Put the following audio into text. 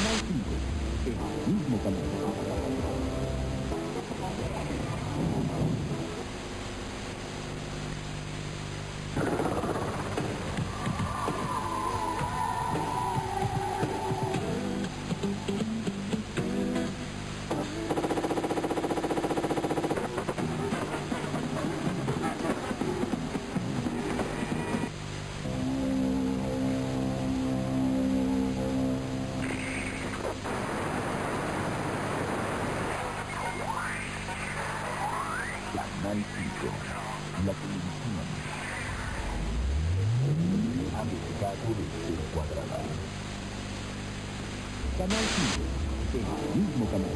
甘いすぎて、え、水野様 La televisión. Ha de cuadrada. Canal 5, mismo canal.